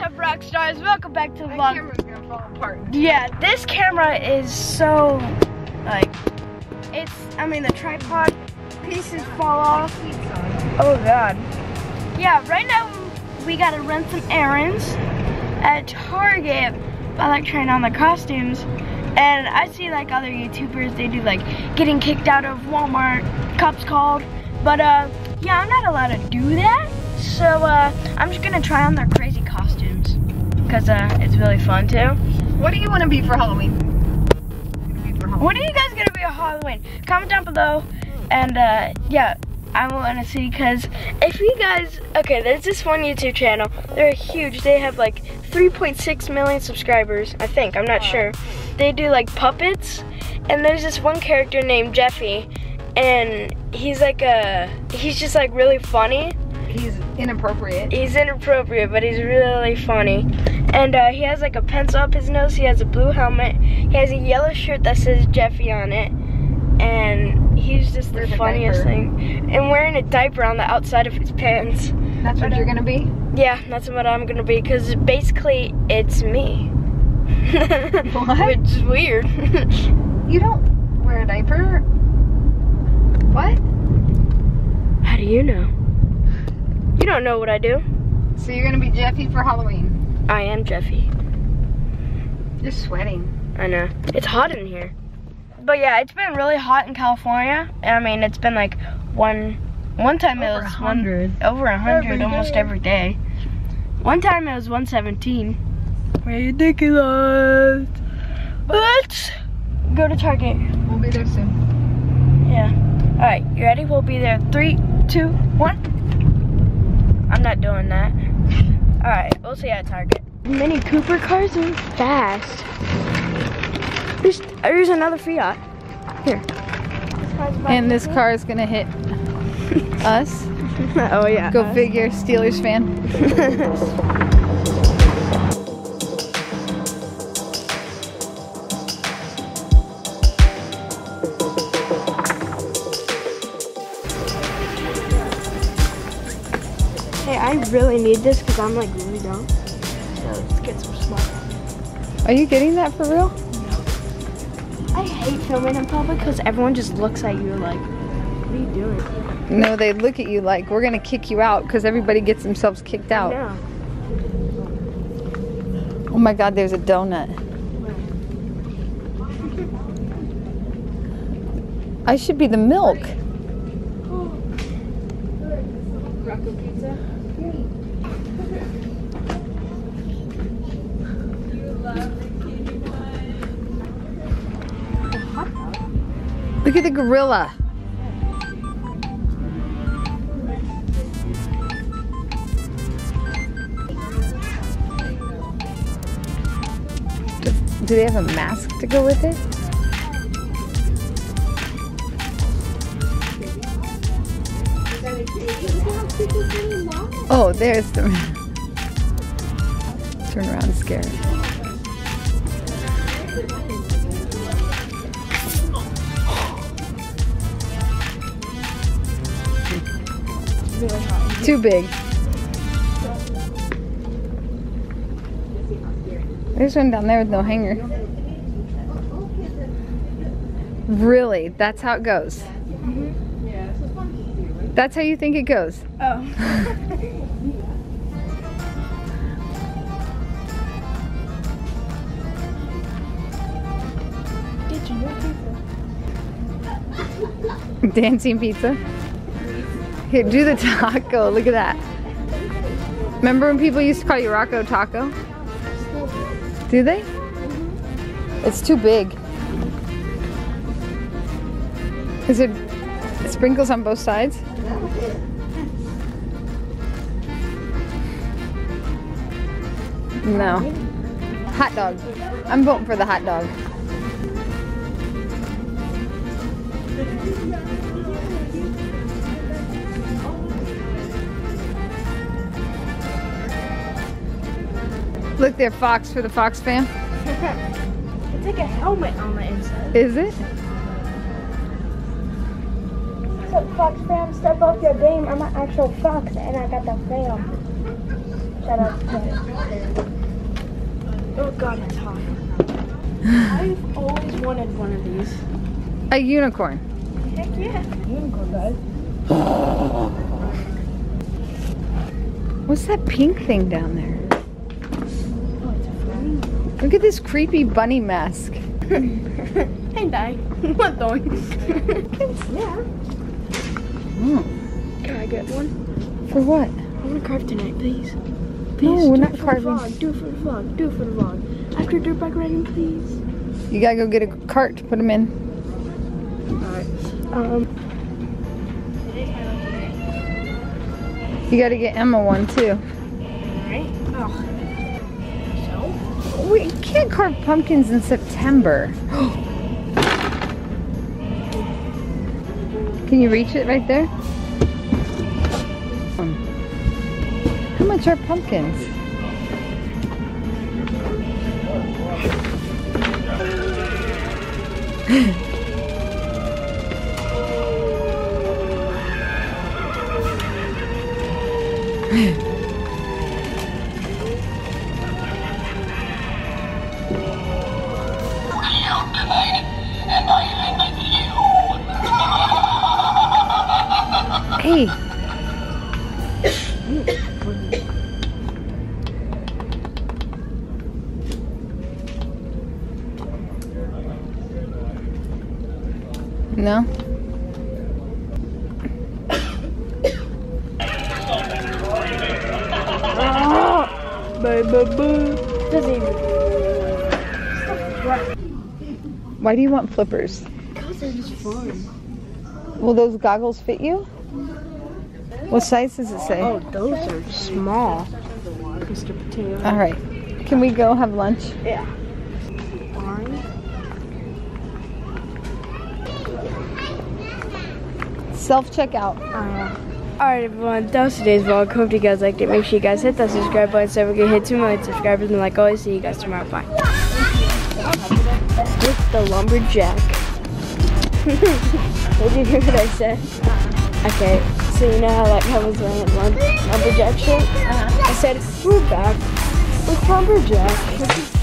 up, Roc Stars? Welcome back to the vlog. camera's gonna fall apart. Yeah, this camera is so like it's. I mean, the tripod pieces fall off. Oh God. Yeah, right now we gotta run some errands at Target. I like trying on the costumes, and I see like other YouTubers. They do like getting kicked out of Walmart. Cops called, but uh, yeah, I'm not allowed to do that. So uh, I'm just gonna try on their crazy because uh, it's really fun too. What do you want to be for Halloween? Gonna be for Halloween. What are you guys gonna be on Halloween? Comment down below, and uh, yeah, I want to see because if you guys, okay, there's this one YouTube channel. They're huge. They have like 3.6 million subscribers. I think. I'm not sure. They do like puppets, and there's this one character named Jeffy, and he's like a, he's just like really funny. He's inappropriate. He's inappropriate, but he's really funny. And uh, he has like a pencil up his nose. He has a blue helmet. He has a yellow shirt that says Jeffy on it. And he's just the funniest thing. And wearing a diaper on the outside of his pants. That's what you're gonna be? Yeah, that's what I'm gonna be. Because basically, it's me. What? Which is weird. You don't wear a diaper? What? How do you know? You don't know what I do. So you're gonna be Jeffy for Halloween? I am Jeffy. You're sweating. I know. It's hot in here. But yeah, it's been really hot in California. I mean, it's been like one one time it was 100. one over a hundred Every almost day. every day. One time it was 117. Ridiculous. Let's go to Target. We'll be there soon. Yeah. All right, you ready? We'll be there. Three, two, one. I'm not doing that. All right, we'll see you at Target. Mini Cooper cars move fast. There's, there's another Fiat. Here. And this car is gonna hit us. oh yeah. Go figure, Steelers fan. Hey, I really need this because I'm like really dumb. Let's get some. Are you getting that for real? No. I hate filming in public because everyone just looks at you like, what are you doing? No, they look at you like we're gonna kick you out because everybody gets themselves kicked out. No. Oh my god, there's a donut. I should be the milk. Look at the gorilla. Do, they have a mask to go with it? Oh, there's the. Turn around scare Too big. There's one down there with no hanger. Really? That's how it goes? That's how you think it goes? Oh. Did you know pizza? Dancing pizza. Here, do the taco. Look at that. Remember when people used to call you Rocco Taco? Do they? Mm-hmm. It's too big. Is it sprinkles on both sides? No. Hot dog. I'm voting for the hot dog. Look there, Fox for the Fox fan. It's like a helmet on the inside. Is it? So Fox fam, step up your game. I'm an actual fox and I got the fam. Shout out to Oh god, it's hot. I've always wanted one of these. A unicorn. Heck yeah. Unicorn, guys. What's that pink thing down there? Look at this creepy bunny mask. Hey, die. What doing? yeah. Oh, Can I get one? for what? I want to carve tonight, please. Please. No, we're not carving. Vlog. Do it for the vlog. Do it for the vlog. After dirt bike riding, please. You gotta go get a cart to put them in. Alright. Um. You gotta get Emma one too. Alright. Oh. We can't carve pumpkins in September. Can you reach it right there? Hmm. How much are pumpkins? no? Doesn't even. Why do you want flippers? Because they're just fun. Will those goggles fit you? What size does it say? Oh, those are small. Mr. Potato. All right. Can we go have lunch? Yeah. Self checkout. Uh, Alright everyone, that was today's vlog. Hope you guys liked it. Make sure you guys hit that subscribe button so we can hit 2 million subscribers. And like always, see you guys tomorrow. Bye. With the lumberjack. Did you hear what I said? Okay, so you know how like I was wearing a lum- lumberjack shirt? I said, we're back with lumberjack.